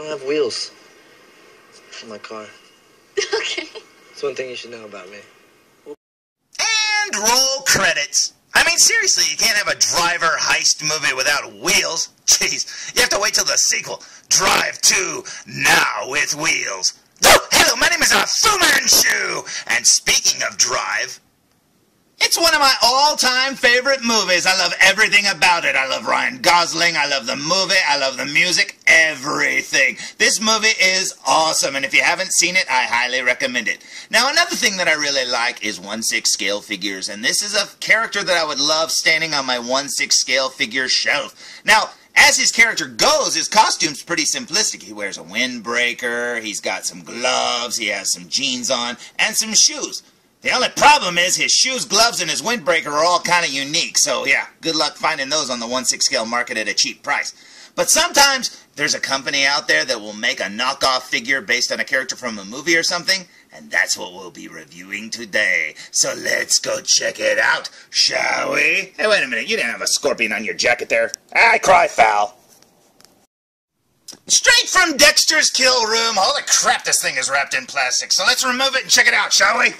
don't have wheels for my car. okay. That's one thing you should know about me. And roll credits. I mean, seriously, you can't have a driver heist movie without wheels. Jeez, you have to wait till the sequel, Drive 2, now with wheels. Oh, hello, my name is Fu Manchu. And speaking of Drive, it's one of my all-time favorite movies. I love everything about it. I love Ryan Gosling. I love the movie. I love the music. Everything. This movie is awesome, and if you haven't seen it, I highly recommend it. Now, another thing that I really like is 1-6 scale figures, and this is a character that I would love standing on my 1-6 scale figure shelf. Now, as his character goes, his costume's pretty simplistic. He wears a windbreaker, he's got some gloves, he has some jeans on, and some shoes. The only problem is his shoes, gloves, and his windbreaker are all kind of unique, so yeah, good luck finding those on the 1-6 scale market at a cheap price. But sometimes there's a company out there that will make a knockoff figure based on a character from a movie or something, and that's what we'll be reviewing today. So let's go check it out, shall we? Hey, wait a minute, you didn't have a scorpion on your jacket there. I cry foul. Straight from Dexter's kill room. Holy crap, this thing is wrapped in plastic. So let's remove it and check it out, shall we?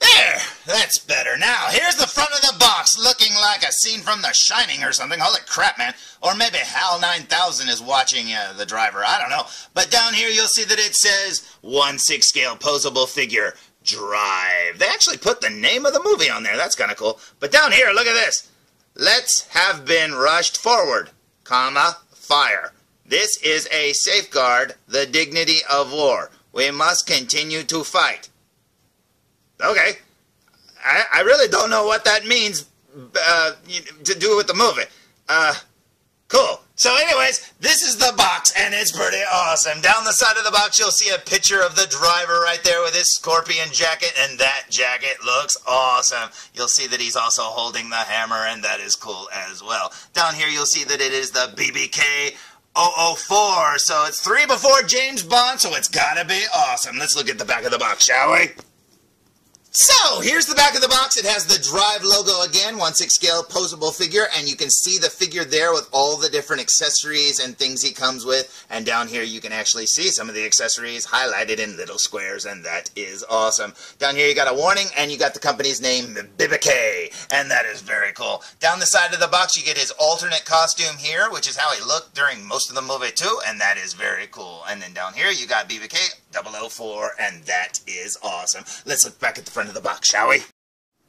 There! That's better. Now, here's the front of the box, looking like a scene from The Shining or something. Holy crap, man. Or maybe HAL 9000 is watching uh, the driver. I don't know. But down here, you'll see that it says 1-6 scale posable figure Drive. They actually put the name of the movie on there. That's kind of cool. But down here, look at this. Let's have been rushed forward, comma, fire. This is a safeguard the dignity of war. We must continue to fight. Okay. I, I really don't know what that means uh, to do with the movie. Uh, cool. So anyways, this is the box, and it's pretty awesome. Down the side of the box, you'll see a picture of the driver right there with his scorpion jacket, and that jacket looks awesome. You'll see that he's also holding the hammer, and that is cool as well. Down here, you'll see that it is the BBK 004, so it's three before James Bond, so it's gotta be awesome. Let's look at the back of the box, shall we? So, here's the back of the box. It has the Drive logo again, 1-6 scale posable figure, and you can see the figure there with all the different accessories and things he comes with. And down here you can actually see some of the accessories highlighted in little squares, and that is awesome. Down here you got a warning, and you got the company's name, Bibike, and that is very cool. Down the side of the box you get his alternate costume here, which is how he looked during most of the movie too, and that is very cool. And then down here you got BBK 004, and that is awesome. Let's look back at the front of the box, shall we?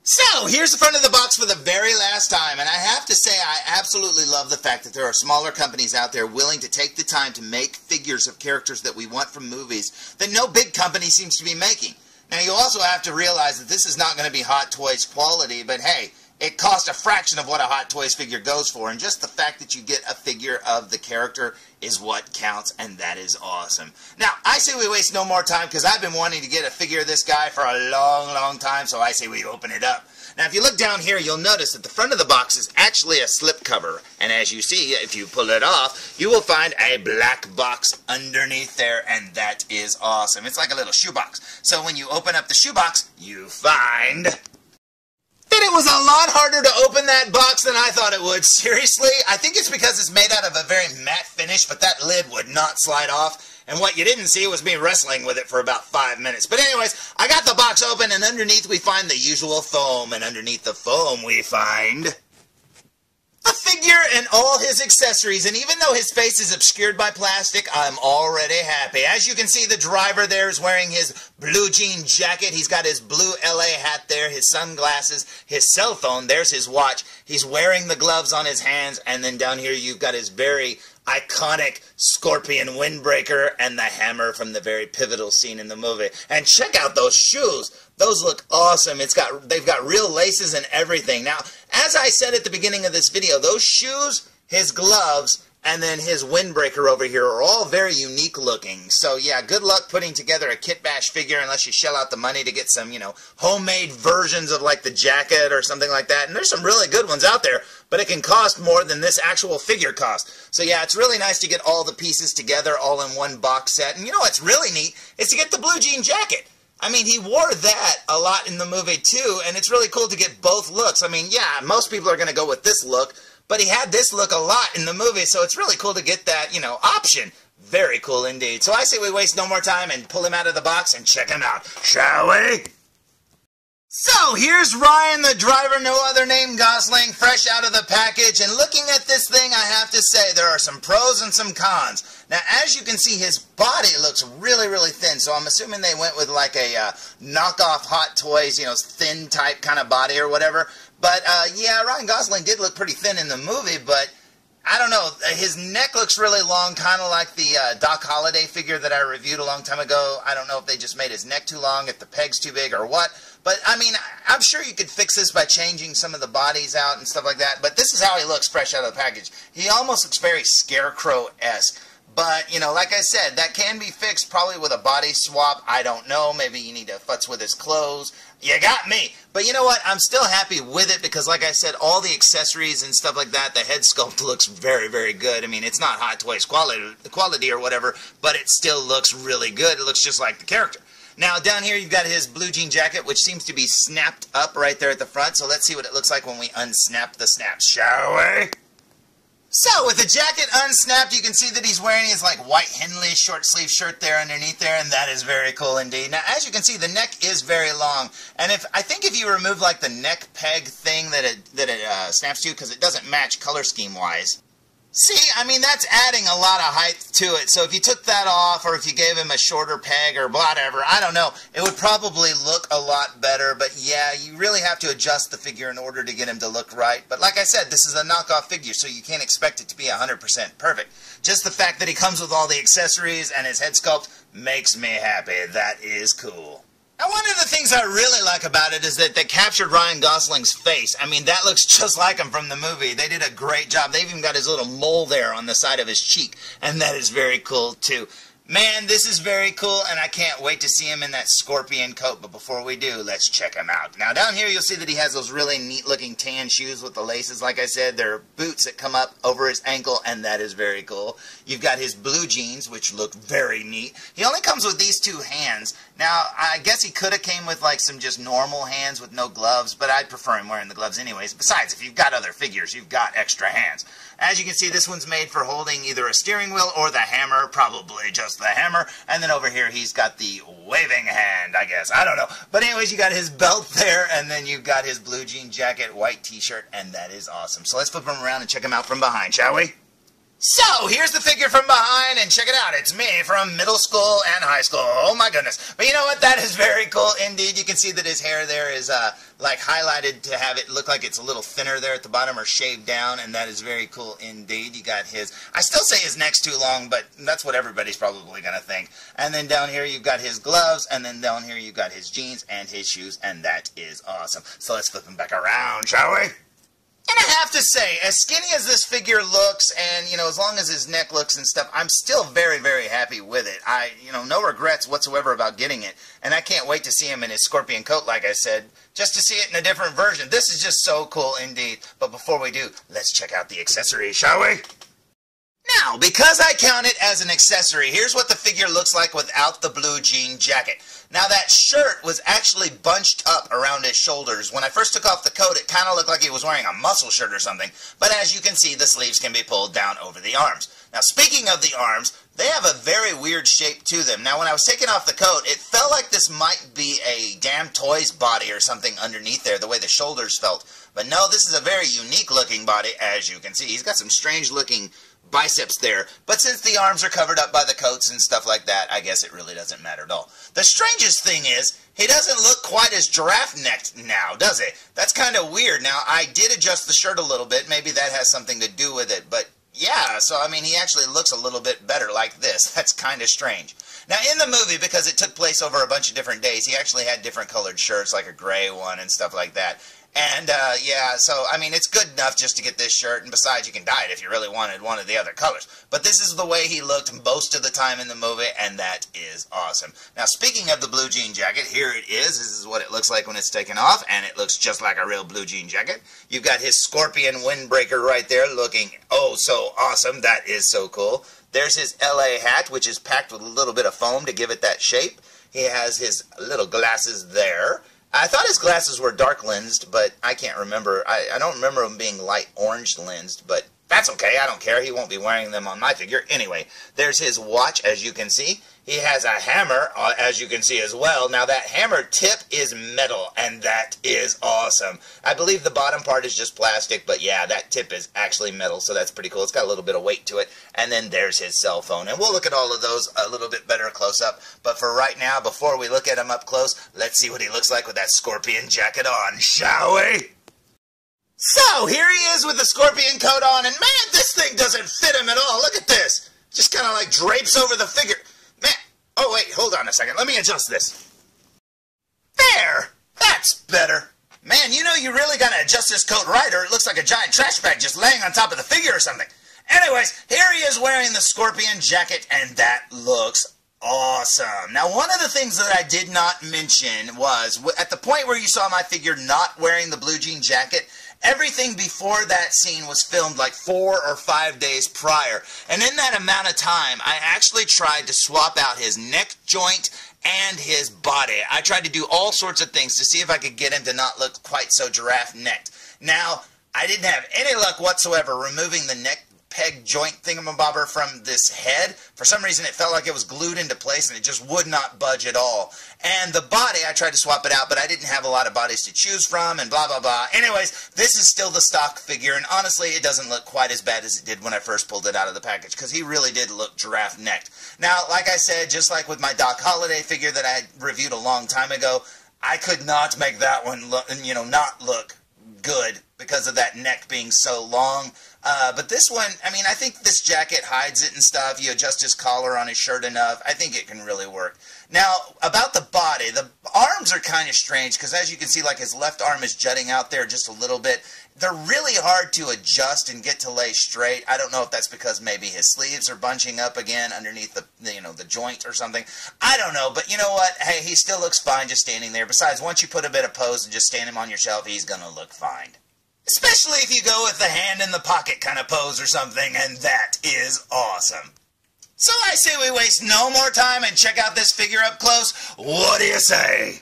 So, here's the front of the box for the very last time, and I have to say I absolutely love the fact that there are smaller companies out there willing to take the time to make figures of characters that we want from movies that no big company seems to be making. Now, you also have to realize that this is not going to be Hot Toys quality, but hey, it costs a fraction of what a Hot Toys figure goes for, and just the fact that you get a figure of the character is what counts, and that is awesome. Now, I say we waste no more time, because I've been wanting to get a figure of this guy for a long, long time, so I say we open it up. Now, if you look down here, you'll notice that the front of the box is actually a slip cover, and as you see, if you pull it off, you will find a black box underneath there, and that is awesome. It's like a little shoebox. So when you open up the shoebox, you find it was a lot harder to open that box than I thought it would. Seriously, I think it's because it's made out of a very matte finish, but that lid would not slide off. And what you didn't see was me wrestling with it for about five minutes. But anyways, I got the box open, and underneath we find the usual foam, and underneath the foam we find a figure and all his accessories, and even though his face is obscured by plastic, I'm already happy. As you can see, the driver there is wearing his blue jean jacket. He's got his blue LA hat there, his sunglasses, his cell phone. There's his watch. He's wearing the gloves on his hands, and then down here you've got his very iconic scorpion windbreaker and the hammer from the very pivotal scene in the movie. And check out those shoes. Those look awesome. It's got they've got real laces and everything. Now, as I said at the beginning of this video, those shoes, his gloves, and then his windbreaker over here are all very unique looking. So yeah, good luck putting together a kitbash figure unless you shell out the money to get some, you know, homemade versions of like the jacket or something like that. And there's some really good ones out there, but it can cost more than this actual figure cost. So yeah, it's really nice to get all the pieces together all in one box set. And you know what's really neat is to get the blue jean jacket. I mean, he wore that a lot in the movie too, and it's really cool to get both looks. I mean, yeah, most people are going to go with this look, but he had this look a lot in the movie, so it's really cool to get that, you know, option. Very cool indeed. So I say we waste no more time and pull him out of the box and check him out, shall we? So here's Ryan, the driver, no other name Gosling, fresh out of the package. And looking at this thing, I have to say there are some pros and some cons. Now, as you can see, his body looks really, really thin. So I'm assuming they went with like a uh, knockoff Hot Toys, you know, thin type kind of body or whatever. But uh, yeah, Ryan Gosling did look pretty thin in the movie, but I don't know. His neck looks really long, kind of like the uh, Doc Holliday figure that I reviewed a long time ago. I don't know if they just made his neck too long, if the peg's too big, or what. But I mean, I'm sure you could fix this by changing some of the bodies out and stuff like that. But this is how he looks fresh out of the package. He almost looks very scarecrow-esque. But, you know, like I said, that can be fixed probably with a body swap. I don't know. Maybe you need to futz with his clothes. You got me. But you know what? I'm still happy with it because, like I said, all the accessories and stuff like that, the head sculpt looks very, very good. I mean, it's not Hot Toys quality, quality or whatever, but it still looks really good. It looks just like the character. Now, down here, you've got his blue jean jacket, which seems to be snapped up right there at the front. So let's see what it looks like when we unsnap the snaps, shall we? So, with the jacket unsnapped, you can see that he's wearing his like white Henley short sleeve shirt there underneath there, and that is very cool indeed. Now, as you can see, the neck is very long, and if I think if you remove like the neck peg thing that it that it uh, snaps to, because it doesn't match color scheme wise, See, I mean, that's adding a lot of height to it. So if you took that off or if you gave him a shorter peg or whatever, I don't know, it would probably look a lot better. But yeah, you really have to adjust the figure in order to get him to look right. But like I said, this is a knockoff figure, so you can't expect it to be 100% perfect. Just the fact that he comes with all the accessories and his head sculpt makes me happy. That is cool. And one of the things I really like about it is that they captured Ryan Gosling's face. I mean, that looks just like him from the movie. They did a great job. They've even got his little mole there on the side of his cheek, and that is very cool too. Man, this is very cool, and I can't wait to see him in that scorpion coat. But before we do, let's check him out. Now, down here, you'll see that he has those really neat-looking tan shoes with the laces. Like I said, they're boots that come up over his ankle, and that is very cool. You've got his blue jeans, which look very neat. He only comes with these two hands. Now, I guess he could have came with, like, some just normal hands with no gloves, but I'd prefer him wearing the gloves anyways. Besides, if you've got other figures, you've got extra hands. As you can see, this one's made for holding either a steering wheel or the hammer, probably just the hammer. And then over here, he's got the waving hand, I guess. I don't know. But anyways, you got his belt there, and then you've got his blue jean jacket, white t-shirt, and that is awesome. So let's flip him around and check him out from behind, shall we? So, here's the figure from behind, and check it out. It's me from middle school and high school. Oh my goodness. But you know what? That is very cool indeed. You can see that his hair there is, uh, like highlighted to have it look like it's a little thinner there at the bottom or shaved down, and that is very cool indeed. You got his, I still say his neck's too long, but that's what everybody's probably going to think. And then down here you've got his gloves, and then down here you've got his jeans and his shoes, and that is awesome. So let's flip him back around, shall we? To say, as skinny as this figure looks, and you know, as long as his neck looks and stuff, I'm still very, very happy with it. I, you know, no regrets whatsoever about getting it, and I can't wait to see him in his scorpion coat, like I said, just to see it in a different version. This is just so cool indeed. But before we do, let's check out the accessories, shall we? Now, because I count it as an accessory, here's what the figure looks like without the blue jean jacket. Now that shirt was actually bunched up around his shoulders. When I first took off the coat, it kind of looked like he was wearing a muscle shirt or something. But as you can see, the sleeves can be pulled down over the arms. Now speaking of the arms, they have a very weird shape to them. Now when I was taking off the coat, it felt like this might be a DAM Toys body or something underneath there, the way the shoulders felt. But no, this is a very unique looking body, as you can see. He's got some strange looking biceps there. But since the arms are covered up by the coats and stuff like that, I guess it really doesn't matter at all. The strangest thing is, he doesn't look quite as giraffe-necked now, does he? That's kind of weird. Now, I did adjust the shirt a little bit. Maybe that has something to do with it. But yeah, so I mean, he actually looks a little bit better like this. That's kind of strange. Now, in the movie, because it took place over a bunch of different days, he actually had different colored shirts, like a gray one and stuff like that. And uh, yeah, so I mean, it's good enough just to get this shirt, and besides, you can dye it if you really wanted one of the other colors. But this is the way he looked most of the time in the movie, and that is awesome. Now, speaking of the blue jean jacket, here it is. This is what it looks like when it's taken off, and it looks just like a real blue jean jacket. You've got his scorpion windbreaker right there, looking oh so awesome. That is so cool. There's his LA hat, which is packed with a little bit of foam to give it that shape. He has his little glasses there. I thought his glasses were dark lensed, but I can't remember. I, I don't remember them being light orange lensed, but that's okay. I don't care. He won't be wearing them on my figure. Anyway, there's his watch, as you can see. He has a hammer, uh, as you can see as well. Now, that hammer tip is metal, and that is awesome. I believe the bottom part is just plastic, but yeah, that tip is actually metal, so that's pretty cool. It's got a little bit of weight to it. And then there's his cell phone. And we'll look at all of those a little bit better close up. But for right now, before we look at him up close, let's see what he looks like with that scorpion jacket on, shall we? So, here he is with the scorpion coat on, and man, this thing doesn't fit him at all. Look at this. Just kind of like drapes over the figure. Oh wait, hold on a second. Let me adjust this. There! That's better. Man, you know you really gotta adjust this coat right, or it looks like a giant trash bag just laying on top of the figure or something. Anyways, here he is wearing the scorpion jacket, and that looks awesome. Now, one of the things that I did not mention was at the point where you saw my figure not wearing the blue jean jacket, Everything before that scene was filmed like four or five days prior. And in that amount of time, I actually tried to swap out his neck joint and his body. I tried to do all sorts of things to see if I could get him to not look quite so giraffe necked. Now, I didn't have any luck whatsoever removing the neck peg joint thingamabobber from this head. For some reason, it felt like it was glued into place and it just would not budge at all. And the body, I tried to swap it out, but I didn't have a lot of bodies to choose from and blah, blah, blah. Anyways, this is still the stock figure, and honestly, it doesn't look quite as bad as it did when I first pulled it out of the package because he really did look giraffe necked. Now, like I said, just like with my Doc Holliday figure that I reviewed a long time ago, I could not make that one look, you know, not look good because of that neck being so long. Uh, but this one, I mean, I think this jacket hides it and stuff. You adjust his collar on his shirt enough. I think it can really work. Now, about the body, the arms are kind of strange because as you can see, like his left arm is jutting out there just a little bit. They're really hard to adjust and get to lay straight. I don't know if that's because maybe his sleeves are bunching up again underneath the, you know, the joint or something. I don't know, but you know what? Hey, he still looks fine just standing there. Besides, once you put a bit of pose and just stand him on your shelf, he's going to look fine. Especially if you go with the hand in the pocket kind of pose or something, and that is awesome. So I say we waste no more time and check out this figure up close. What do you say?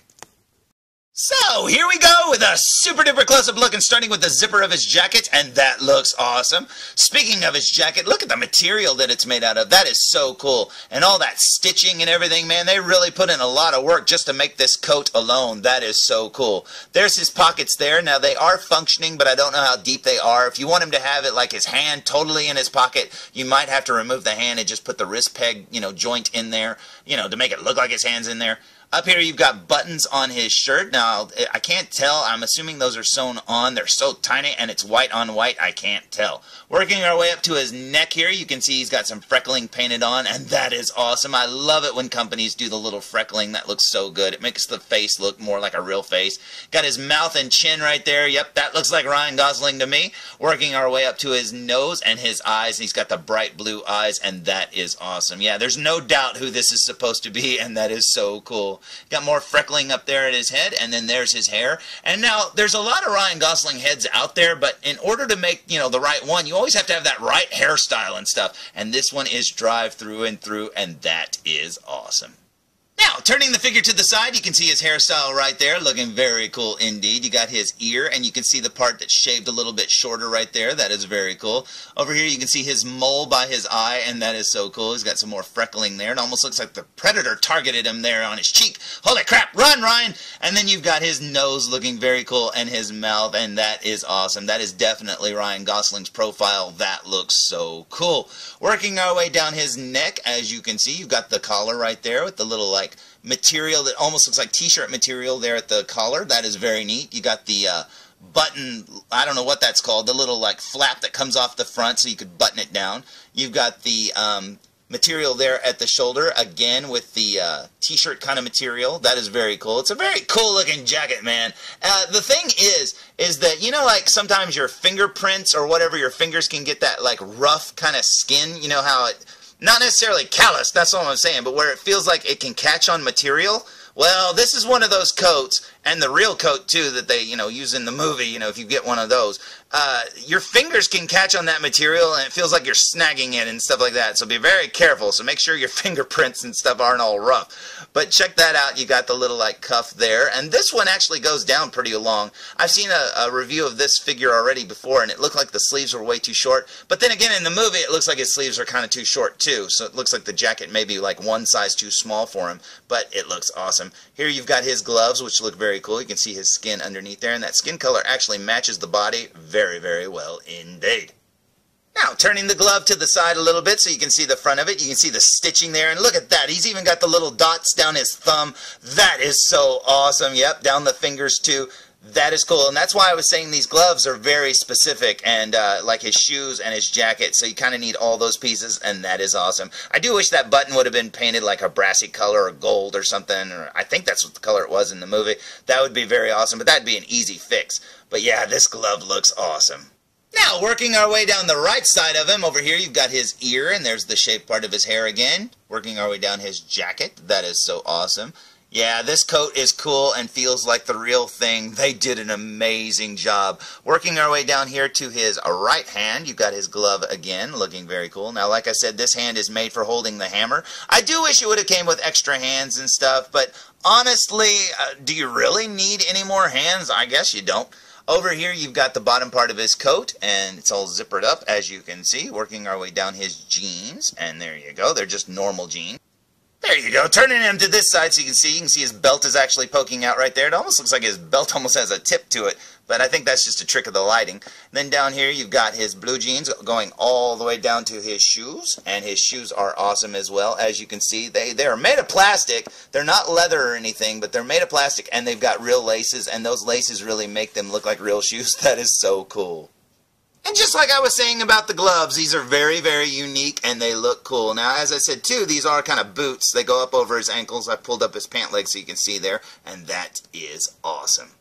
So, here we go with a super duper close-up look and starting with the zipper of his jacket, and that looks awesome. Speaking of his jacket, look at the material that it's made out of. That is so cool. And all that stitching and everything, man, they really put in a lot of work just to make this coat alone. That is so cool. There's his pockets there. Now, they are functioning, but I don't know how deep they are. If you want him to have it like his hand totally in his pocket, you might have to remove the hand and just put the wrist peg, you know, joint in there, you know, to make it look like his hand's in there. Up here, you've got buttons on his shirt. Now, I can't tell. I'm assuming those are sewn on. They're so tiny, and it's white on white. I can't tell. Working our way up to his neck here, you can see he's got some freckling painted on, and that is awesome. I love it when companies do the little freckling. That looks so good. It makes the face look more like a real face. Got his mouth and chin right there. Yep, that looks like Ryan Gosling to me. Working our way up to his nose and his eyes. He's got the bright blue eyes, and that is awesome. Yeah, there's no doubt who this is supposed to be, and that is so cool. Got more freckling up there at his head, and then there's his hair. And now, there's a lot of Ryan Gosling heads out there, but in order to make, you know, the right one, you always have to have that right hairstyle and stuff. And this one is drive through and through, and that is awesome. Now, turning the figure to the side, you can see his hairstyle right there, looking very cool indeed. You got his ear, and you can see the part that's shaved a little bit shorter right there. That is very cool. Over here, you can see his mole by his eye, and that is so cool. He's got some more freckling there. It almost looks like the Predator targeted him there on his cheek. Holy crap, run, Ryan! And then you've got his nose looking very cool, and his mouth, and that is awesome. That is definitely Ryan Gosling's profile. That looks so cool. Working our way down his neck, as you can see, you've got the collar right there with the little, like, material that almost looks like t-shirt material there at the collar. That is very neat. You got the uh, button, I don't know what that's called, the little like flap that comes off the front so you could button it down. You've got the um, material there at the shoulder, again with the uh, t-shirt kind of material. That is very cool. It's a very cool looking jacket, man. Uh, the thing is, is that, you know, like sometimes your fingerprints or whatever, your fingers can get that like rough kind of skin, you know how it not necessarily callous, that's all I'm saying, but where it feels like it can catch on material. Well, this is one of those coats, and the real coat too that they you know use in the movie you know if you get one of those. Uh, your fingers can catch on that material and it feels like you're snagging it and stuff like that. So be very careful. So make sure your fingerprints and stuff aren't all rough. But check that out. You got the little like cuff there. And this one actually goes down pretty long. I've seen a, a review of this figure already before and it looked like the sleeves were way too short. But then again in the movie it looks like his sleeves are kind of too short too. So it looks like the jacket may be like one size too small for him. But it looks awesome. Here you've got his gloves which look very cool you can see his skin underneath there and that skin color actually matches the body very very well indeed now, turning the glove to the side a little bit so you can see the front of it. You can see the stitching there. And look at that. He's even got the little dots down his thumb. That is so awesome. Yep, down the fingers too. That is cool, and that's why I was saying these gloves are very specific, and uh, like his shoes and his jacket, so you kind of need all those pieces, and that is awesome. I do wish that button would have been painted like a brassy color or gold or something, or I think that's what the color it was in the movie. That would be very awesome, but that'd be an easy fix. But yeah, this glove looks awesome. Now, working our way down the right side of him, over here you've got his ear, and there's the shaved part of his hair again. Working our way down his jacket, that is so awesome. Yeah, this coat is cool and feels like the real thing. They did an amazing job. Working our way down here to his right hand, you've got his glove again, looking very cool. Now, like I said, this hand is made for holding the hammer. I do wish it would have came with extra hands and stuff, but honestly, uh, do you really need any more hands? I guess you don't. Over here, you've got the bottom part of his coat, and it's all zippered up, as you can see. Working our way down his jeans, and there you go. They're just normal jeans. There you go. Turning him to this side so you can see. You can see his belt is actually poking out right there. It almost looks like his belt almost has a tip to it, but I think that's just a trick of the lighting. Then down here you've got his blue jeans going all the way down to his shoes, and his shoes are awesome as well. As you can see, they, they are made of plastic. They're not leather or anything, but they're made of plastic, and they've got real laces, and those laces really make them look like real shoes. That is so cool. And just like I was saying about the gloves, these are very, very unique and they look cool. Now, as I said too, these are kind of boots. They go up over his ankles. I pulled up his pant leg so you can see there, and that is awesome.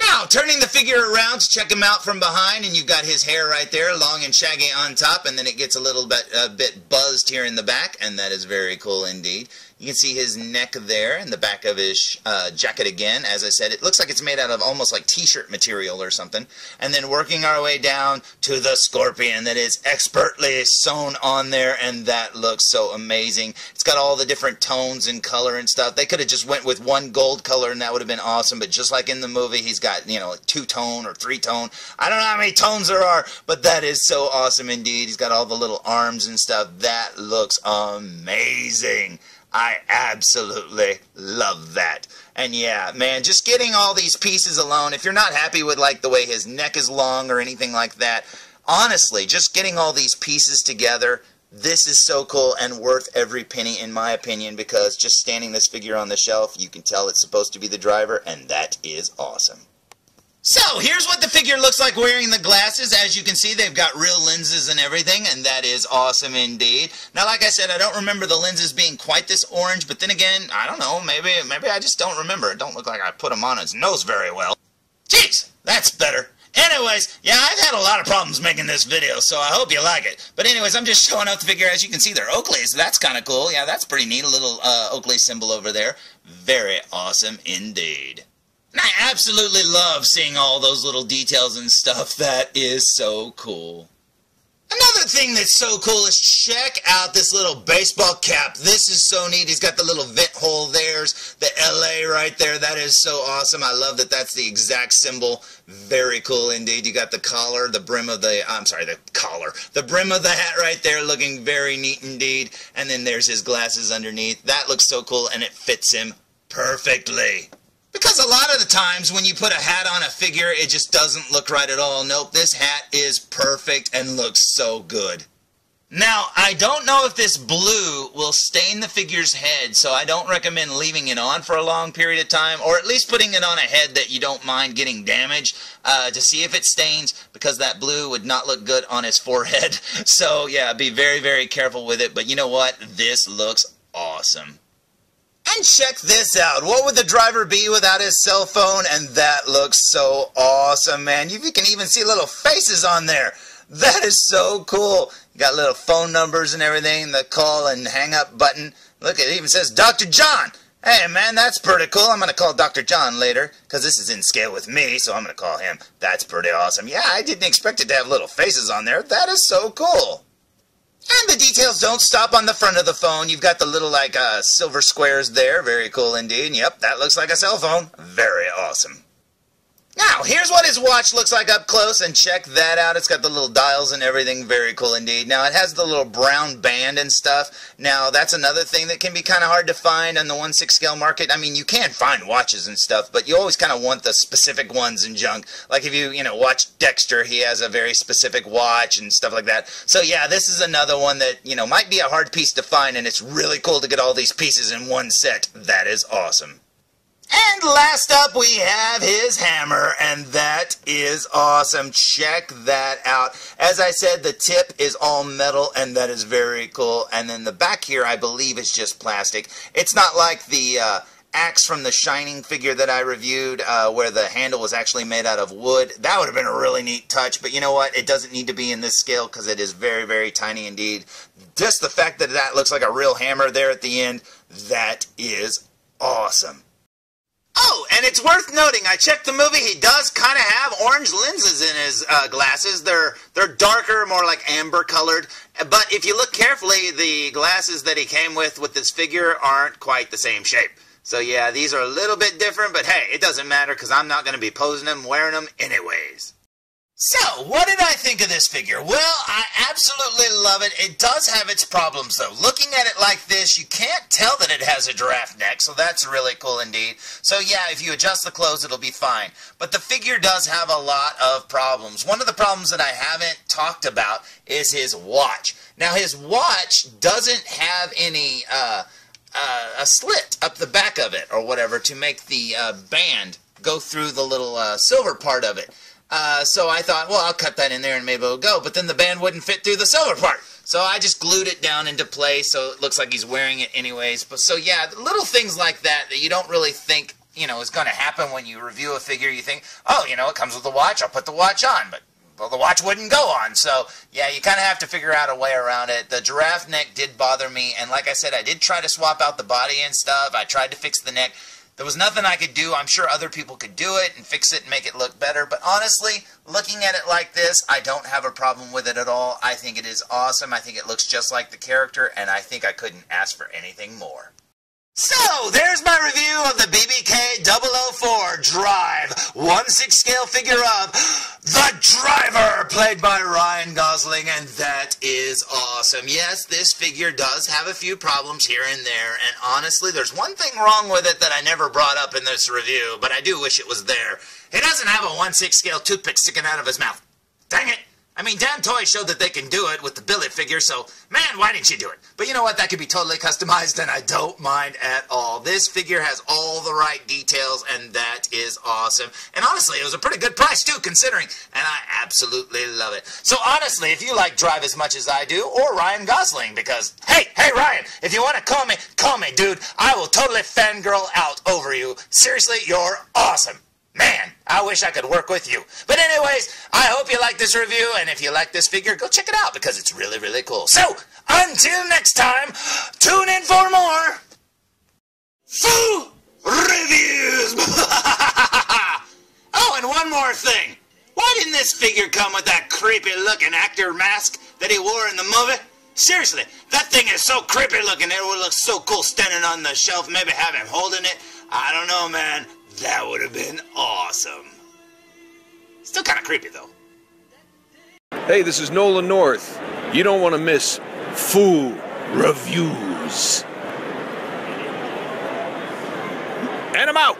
Now, turning the figure around to check him out from behind, and you've got his hair right there, long and shaggy on top, and then it gets a little bit, a bit buzzed here in the back, and that is very cool indeed. You can see his neck there and the back of his uh, jacket again. As I said, it looks like it's made out of almost like t-shirt material or something. And then working our way down to the scorpion that is expertly sewn on there, and that looks so amazing. It's got all the different tones and color and stuff. They could have just went with one gold color and that would have been awesome, but just like in the movie, he's got, you know, two-tone or three-tone. I don't know how many tones there are, but that is so awesome indeed. He's got all the little arms and stuff. That looks amazing. I absolutely love that. And yeah, man, just getting all these pieces alone, if you're not happy with like the way his neck is long or anything like that, honestly, just getting all these pieces together, this is so cool and worth every penny in my opinion because just standing this figure on the shelf, you can tell it's supposed to be the driver and that is awesome. Here's what the figure looks like wearing the glasses. As you can see, they've got real lenses and everything, and that is awesome indeed. Now, like I said, I don't remember the lenses being quite this orange, but then again, I don't know, maybe maybe I just don't remember. It don't look like I put them on his nose very well. Jeez, that's better. Anyways, yeah, I've had a lot of problems making this video, so I hope you like it. But anyways, I'm just showing off the figure. As you can see, they're Oakleys. That's kind of cool. Yeah, that's pretty neat. A little uh, Oakley symbol over there. Very awesome indeed. And I absolutely love seeing all those little details and stuff. That is so cool. Another thing that's so cool is check out this little baseball cap. This is so neat. He's got the little vent hole There's the LA right there. That is so awesome. I love that that's the exact symbol. Very cool indeed. You got the collar, the brim of the, I'm sorry, the collar, the brim of the hat right there looking very neat indeed. And then there's his glasses underneath. That looks so cool and it fits him perfectly. Because a lot of the times when you put a hat on a figure, it just doesn't look right at all. Nope, this hat is perfect and looks so good. Now, I don't know if this blue will stain the figure's head, so I don't recommend leaving it on for a long period of time, or at least putting it on a head that you don't mind getting damaged uh, to see if it stains, because that blue would not look good on his forehead. So, yeah, be very, very careful with it, but you know what? This looks awesome. And check this out. What would the driver be without his cell phone? And that looks so awesome, man. You can even see little faces on there. That is so cool. Got little phone numbers and everything, the call and hang up button. Look, it even says Dr. John. Hey man, that's pretty cool. I'm gonna call Dr. John later, because this is in scale with me, so I'm gonna call him. That's pretty awesome. Yeah, I didn't expect it to have little faces on there. That is so cool. And the details don't stop on the front of the phone. You've got the little, like, uh, silver squares there. Very cool indeed. Yep, that looks like a cell phone. Very awesome. Now, here's what his watch looks like up close, and check that out. It's got the little dials and everything. Very cool indeed. Now, it has the little brown band and stuff. Now, that's another thing that can be kind of hard to find on the 1-6 scale market. I mean, you can find watches and stuff, but you always kind of want the specific ones and junk. Like if you, you know, watch Dexter, he has a very specific watch and stuff like that. So, yeah, this is another one that, you know, might be a hard piece to find, and it's really cool to get all these pieces in one set. That is awesome. And last up, we have his hammer, and that is awesome. Check that out. As I said, the tip is all metal, and that is very cool. And then the back here, I believe, is just plastic. It's not like the uh, axe from the Shining figure that I reviewed, uh, where the handle was actually made out of wood. That would have been a really neat touch, but you know what? It doesn't need to be in this scale because it is very, very tiny indeed. Just the fact that that looks like a real hammer there at the end, that is awesome. Oh, and it's worth noting, I checked the movie, he does kind of have orange lenses in his uh, glasses. They're, they're darker, more like amber colored. But if you look carefully, the glasses that he came with with this figure aren't quite the same shape. So yeah, these are a little bit different, but hey, it doesn't matter because I'm not going to be posing them, wearing them anyways. So, what did I think of this figure? Well, I absolutely love it. It does have its problems, though. Looking at it like this, you can't tell that it has a giraffe neck, so that's really cool indeed. So, yeah, if you adjust the clothes, it'll be fine. But the figure does have a lot of problems. One of the problems that I haven't talked about is his watch. Now, his watch doesn't have any, uh, uh, a slit up the back of it, or whatever, to make the uh, band go through the little uh, silver part of it. Uh, so I thought, well, I'll cut that in there and maybe it'll go. But then the band wouldn't fit through the silver part. So I just glued it down into place so it looks like he's wearing it anyways. But so yeah, little things like that that you don't really think, you know, is going to happen when you review a figure. You think, oh, you know, it comes with a watch. I'll put the watch on. But well, the watch wouldn't go on. So, yeah, you kind of have to figure out a way around it. The giraffe neck did bother me, and like I said, I did try to swap out the body and stuff. I tried to fix the neck. There was nothing I could do. I'm sure other people could do it and fix it and make it look better. But honestly, looking at it like this, I don't have a problem with it at all. I think it is awesome. I think it looks just like the character, and I think I couldn't ask for anything more. So, there's my review of the BBK 004 Drive 1-6 scale figure of The Driver, played by Ryan Gosling, and that is awesome. Yes, this figure does have a few problems here and there, and honestly, there's one thing wrong with it that I never brought up in this review, but I do wish it was there. He doesn't have a 1-6 scale toothpick sticking out of his mouth. Dang it! I mean, DAM Toys showed that they can do it with the billet figure, so man, why didn't you do it? But you know what? That could be totally customized, and I don't mind at all. This figure has all the right details, and that is awesome. And honestly, it was a pretty good price, too, considering, and I absolutely love it. So honestly, if you like Drive as much as I do, or Ryan Gosling, because, hey, hey, Ryan, if you want to call me, call me, dude. I will totally fangirl out over you. Seriously, you're awesome. I wish I could work with you. But anyways, I hope you like this review, and if you like this figure, go check it out because it's really, really cool. So, until next time, tune in for more Foo Reviews! oh, and one more thing. Why didn't this figure come with that creepy-looking actor mask that he wore in the movie? Seriously, that thing is so creepy looking. It would look so cool standing on the shelf. Maybe have him holding it. I don't know, man. That would have been awesome. Still kind of creepy, though. Hey, this is Nolan North. You don't want to miss Fool Reviews. And I'm out!